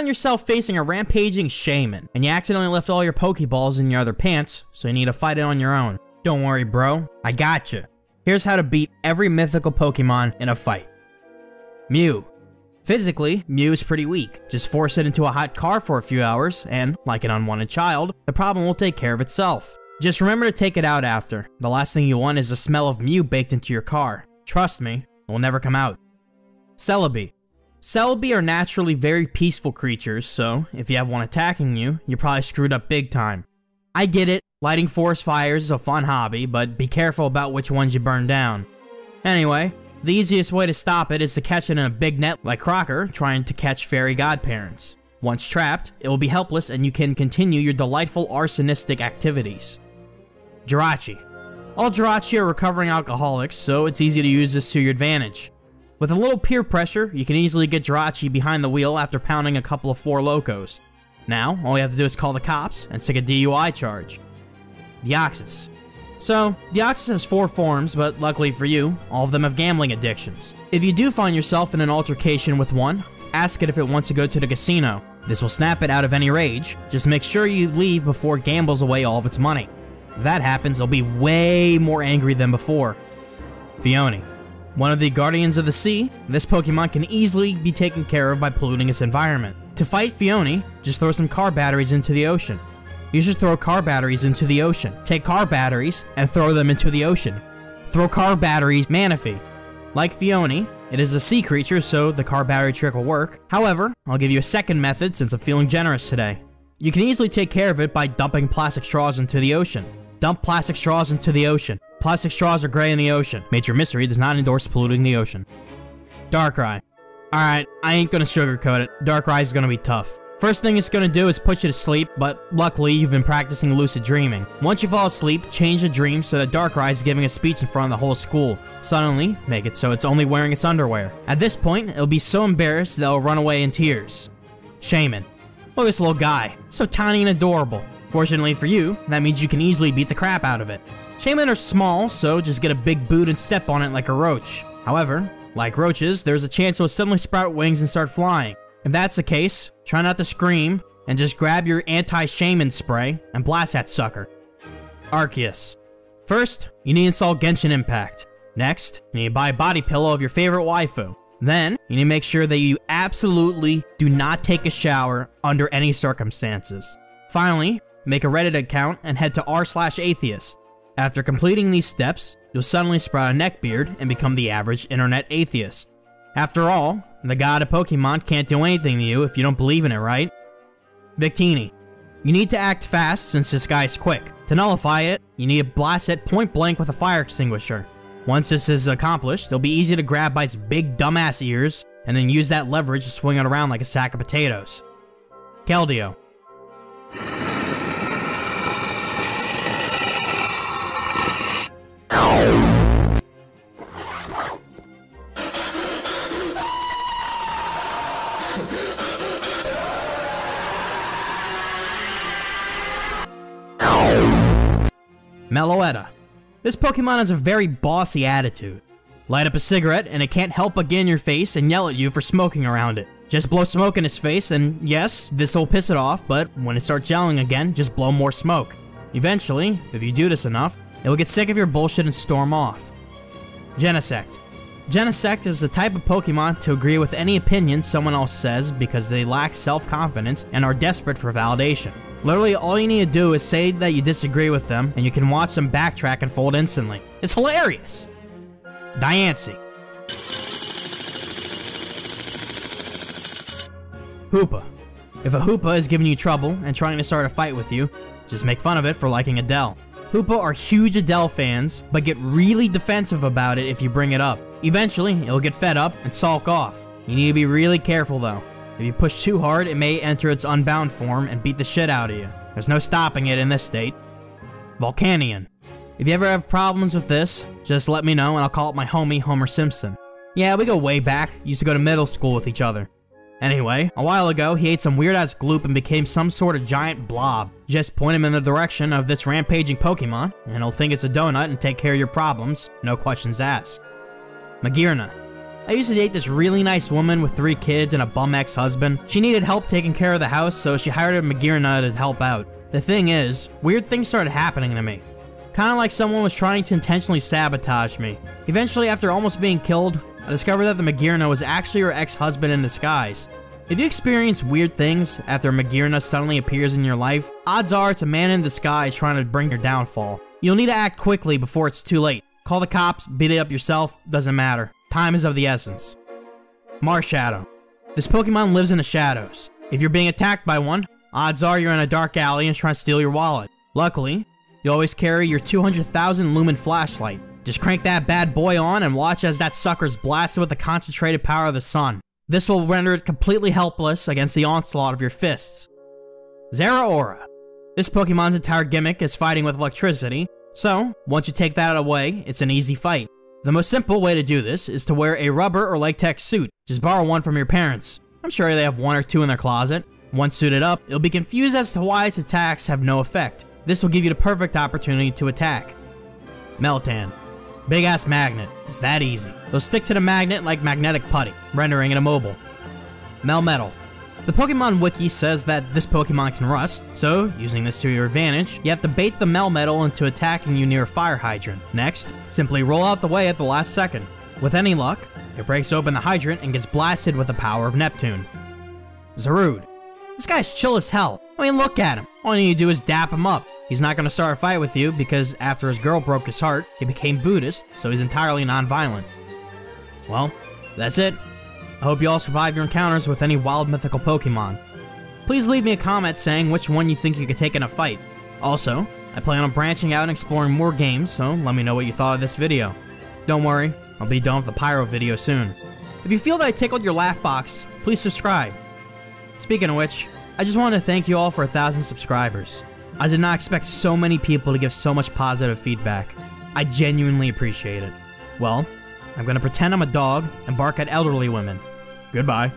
find yourself facing a rampaging Shaymin, and you accidentally left all your Pokeballs in your other pants, so you need to fight it on your own. Don't worry, bro. I got you. Here's how to beat every mythical Pokemon in a fight. Mew. Physically, Mew is pretty weak. Just force it into a hot car for a few hours, and, like an unwanted child, the problem will take care of itself. Just remember to take it out after. The last thing you want is the smell of Mew baked into your car. Trust me, it will never come out. Celebi. Celebi are naturally very peaceful creatures, so if you have one attacking you, you're probably screwed up big time. I get it, lighting forest fires is a fun hobby, but be careful about which ones you burn down. Anyway, the easiest way to stop it is to catch it in a big net like Crocker trying to catch fairy godparents. Once trapped, it will be helpless and you can continue your delightful arsonistic activities. Jirachi. All Jirachi are recovering alcoholics, so it's easy to use this to your advantage. With a little peer pressure, you can easily get Jirachi behind the wheel after pounding a couple of Four Lokos. Now, all you have to do is call the cops and stick a DUI charge. Deoxys. So, Deoxys has four forms, but luckily for you, all of them have gambling addictions. If you do find yourself in an altercation with one, ask it if it wants to go to the casino. This will snap it out of any rage, just make sure you leave before it gambles away all of its money. If that happens, it'll be way more angry than before. Phione. One of the Guardians of the Sea, this Pokemon can easily be taken care of by polluting its environment. To fight Phione, just throw some car batteries into the ocean. You should throw car batteries into the ocean. Take car batteries and throw them into the ocean. Throw car batteries Manaphy. Like Phione, it is a sea creature, so the car battery trick will work. However, I'll give you a second method since I'm feeling generous today. You can easily take care of it by dumping plastic straws into the ocean. Dump plastic straws into the ocean. Plastic straws are gray in the ocean. Major Mystery does not endorse polluting the ocean. Darkrai. Alright, I ain't gonna sugarcoat it. Darkrai is gonna be tough. First thing it's gonna do is put you to sleep, but luckily you've been practicing lucid dreaming. Once you fall asleep, change the dream so that Darkrai is giving a speech in front of the whole school. Suddenly, make it so it's only wearing its underwear. At this point, it'll be so embarrassed that it'll run away in tears. Shaymin. Look at this little guy. So tiny and adorable. Fortunately for you, that means you can easily beat the crap out of it. Shaymin are small, so just get a big boot and step on it like a roach. However, like roaches, there's a chance it'll suddenly sprout wings and start flying. If that's the case, try not to scream, and just grab your anti-Shaymin spray and blast that sucker. Arceus. First, you need to install Genshin Impact. Next, you need to buy a body pillow of your favorite waifu. Then, you need to make sure that you absolutely do not take a shower under any circumstances. Finally, make a Reddit account and head to r slash atheist. After completing these steps, you'll suddenly sprout a neckbeard and become the average internet atheist. After all, the god of Pokemon can't do anything to you if you don't believe in it, right? Victini. You need to act fast since this guy's quick. To nullify it, you need to blast it point blank with a fire extinguisher. Once this is accomplished, they'll be easy to grab by its big dumbass ears, and then use that leverage to swing it around like a sack of potatoes. Keldeo. Meloetta. This Pokemon has a very bossy attitude. Light up a cigarette and it can't help but get in your face and yell at you for smoking around it. Just blow smoke in its face and yes, this will piss it off, but when it starts yelling again, just blow more smoke. Eventually, if you do this enough, it will get sick of your bullshit and storm off. Genesect. Genesect is the type of Pokemon to agree with any opinion someone else says because they lack self-confidence and are desperate for validation. Literally, all you need to do is say that you disagree with them, and you can watch them backtrack and fold instantly. It's hilarious! Diancie. Hoopa. If a Hoopa is giving you trouble and trying to start a fight with you, just make fun of it for liking Adele. Hoopa are huge Adele fans, but get really defensive about it if you bring it up. Eventually, it'll get fed up and sulk off. You need to be really careful though. If you push too hard, it may enter its unbound form and beat the shit out of you. There's no stopping it in this state. Volcanion. If you ever have problems with this, just let me know and I'll call up my homie Homer Simpson. Yeah, we go way back, used to go to middle school with each other. Anyway, a while ago, he ate some weird-ass gloop and became some sort of giant blob. Just point him in the direction of this rampaging Pokemon, and he'll think it's a donut and take care of your problems, no questions asked. Magearna. I used to date this really nice woman with three kids and a bum ex-husband. She needed help taking care of the house, so she hired a Magearna to help out. The thing is, weird things started happening to me. Kinda like someone was trying to intentionally sabotage me. Eventually, after almost being killed, I discovered that the Magearna was actually her ex-husband in disguise. If you experience weird things after a Magearna suddenly appears in your life, odds are it's a man in disguise trying to bring your downfall. You'll need to act quickly before it's too late. Call the cops, beat it up yourself, doesn't matter. Time is of the essence. Marshadow. This Pokemon lives in the shadows. If you're being attacked by one, odds are you're in a dark alley and trying to steal your wallet. Luckily, you always carry your 200,000 lumen flashlight. Just crank that bad boy on and watch as that sucker's blasted with the concentrated power of the sun. This will render it completely helpless against the onslaught of your fists. Zeraora. This Pokemon's entire gimmick is fighting with electricity, so once you take that away, it's an easy fight. The most simple way to do this is to wear a rubber or latex suit. Just borrow one from your parents. I'm sure they have one or two in their closet. Once suited up, you'll be confused as to why its attacks have no effect. This will give you the perfect opportunity to attack. Meltan. Big ass magnet. It's that easy. They'll stick to the magnet like magnetic putty, rendering it immobile. Melmetal. The Pokemon Wiki says that this Pokemon can rust, so, using this to your advantage, you have to bait the Melmetal into attacking you near a fire hydrant. Next, simply roll out the way at the last second. With any luck, it breaks open the hydrant and gets blasted with the power of Neptune. Zarude. This guy's chill as hell. I mean, look at him. All you need to do is dap him up. He's not going to start a fight with you because after his girl broke his heart, he became Buddhist, so he's entirely non-violent. Well, that's it. I hope you all survive your encounters with any wild mythical Pokemon. Please leave me a comment saying which one you think you could take in a fight. Also, I plan on branching out and exploring more games, so let me know what you thought of this video. Don't worry, I'll be done with the Pyro video soon. If you feel that I tickled your laugh box, please subscribe. Speaking of which, I just want to thank you all for a thousand subscribers. I did not expect so many people to give so much positive feedback. I genuinely appreciate it. Well, I'm gonna pretend I'm a dog and bark at elderly women. Goodbye.